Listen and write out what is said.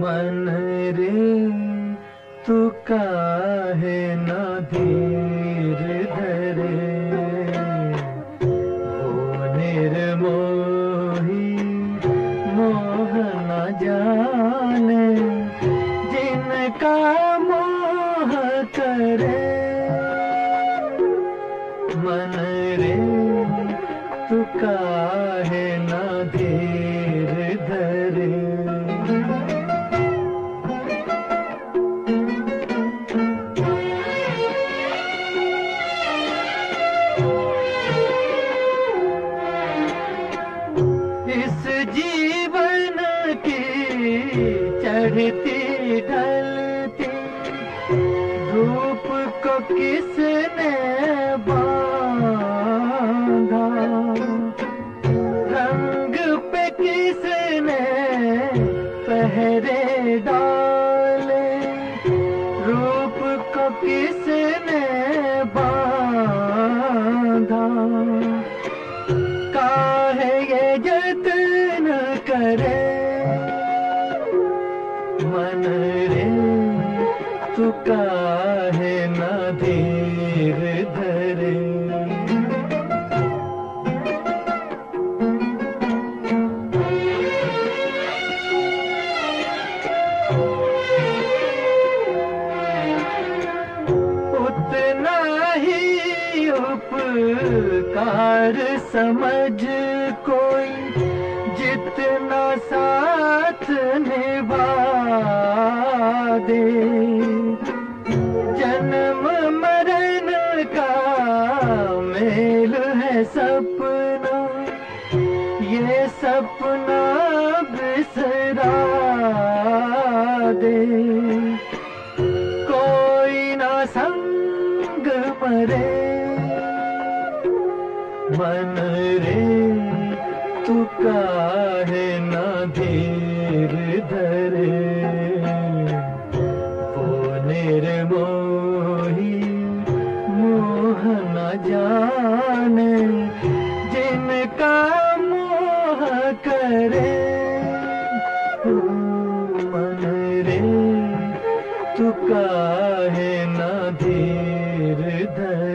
मन रे तू काहे न धीर मोह करे। मन रे तू काहे न धीर धरे। इस जीवन की चढ़ती ढलती किसने पहरे डाले। रूप को किसने बांधा? काहे ये जतन करे? मन रे, तू काहे न धीर धरे? उपकार समझ कोई, जितना साथ निभा दे जन्म मरण का मेल है सपना, ये सपना बिसरा दे कोई ना संग मरे। मन रे तू काहे केना धीर धरे? मोह करे। मन रे तू काहे काना धीर धरे?